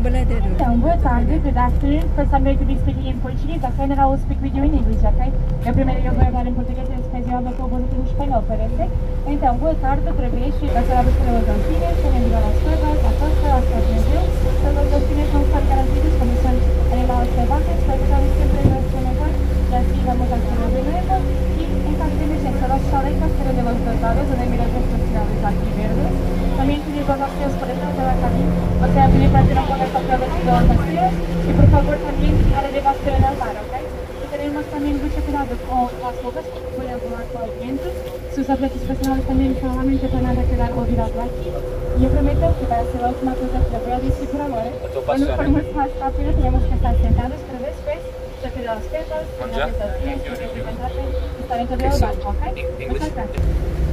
Bladeru. Good tarde, good afternoon. First I'm going to be speaking in Portuguese, after that I will speak with you in English, ok? Eu primeiro eu vou falar em português e depois eu abro o boletim em espanhol, parece? Então, boa tarde outra vez. Eu sou a professora Logantinhas, também de Valas Cuevas, a Costa, a Costa de Brasil. As Logantinhas não estão garantidas como são animais selvagens, mas estamos sempre em nosso lugar e assim vamos a Costa de Nuevo. E em caso de emergência, os chalecas serão devolvidos a onde miras profissionais aqui verdes. também pedir para os nossos filhos por exemplo caminho, você abrir para tirar um contato para os nossos filhos e por favor também para levar seu azar, ok? E teremos também muito cuidado com as roupas, por exemplo, com o vento, sus objetos personales también solamente van a quedar olvidados aqui. E eu prometo que para ser a última coisa que eu vou dizer por agora. quando formos mais rápido teremos que estar sentados, pero después se quedan as pesos, se quedan los pies, se quedan as estar dentro del banco, ¿ok? Muchas gracias.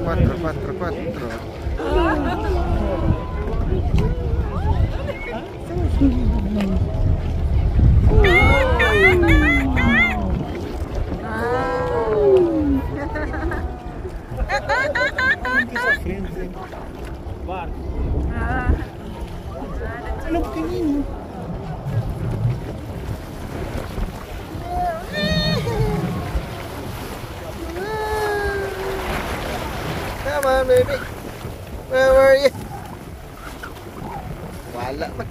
quatro, quatro, quatro, quatro. Barco. Ah, olha o. baby. Where were you? Wala pa.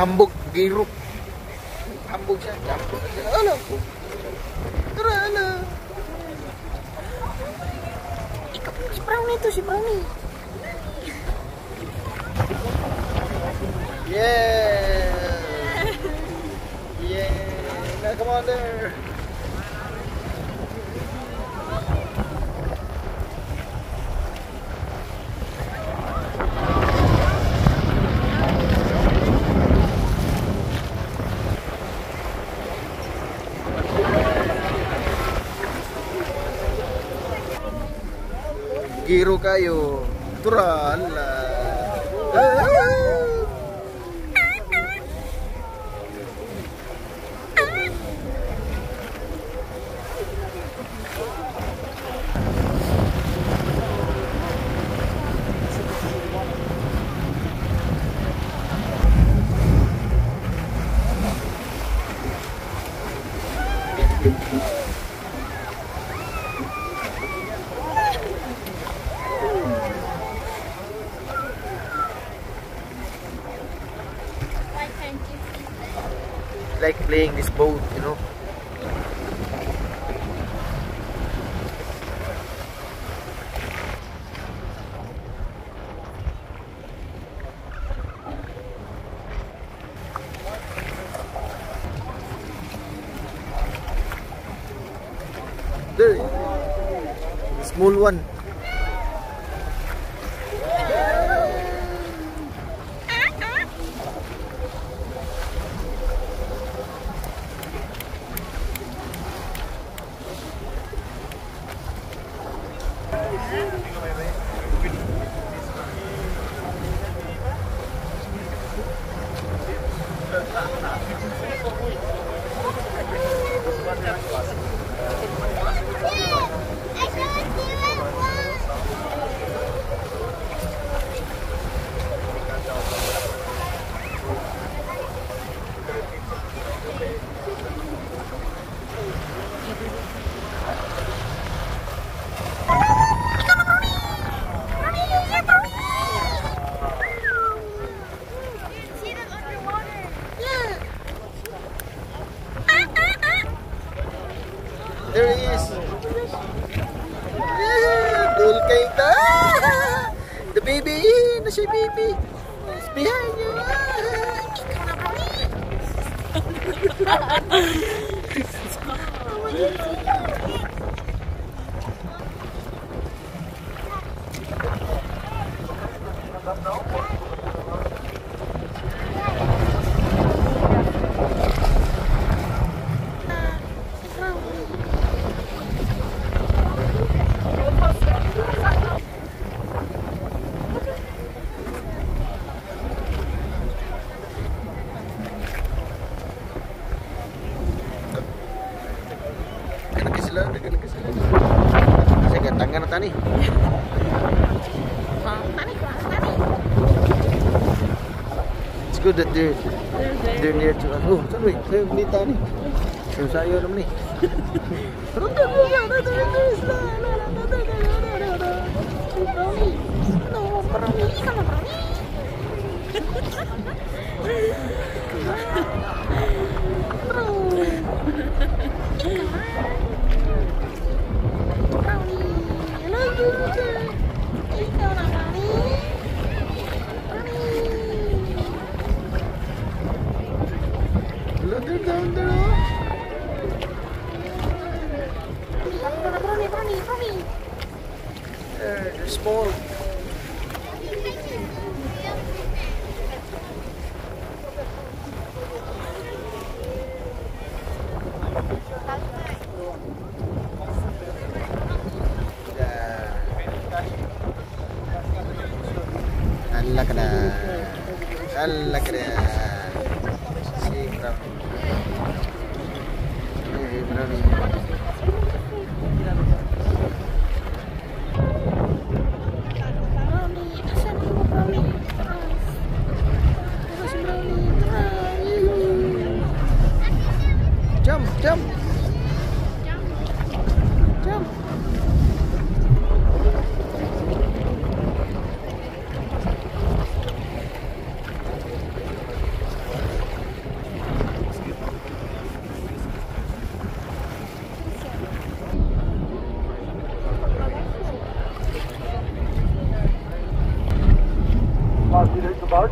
rambut giruk rambut saya campur alah aku kerana ikat si Brownie itu si Brownie yeah. Yeah. Now come on there. giro kayo. Turala. Eh, eh, eh. Playing this boat, you know. There, small one. There he is. Yeah, Dul kay ta. The baby, na siya baby. It's behind you. nih. It's good that they're, they're near to us. Oh, sorry, saya berita tani? Saya sayur nom nih. They're, they're small.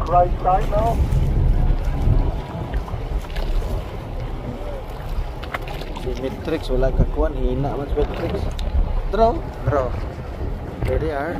Right side now. Si Matrix wala kakuan hina man si Matrix. Draw, draw. There they are.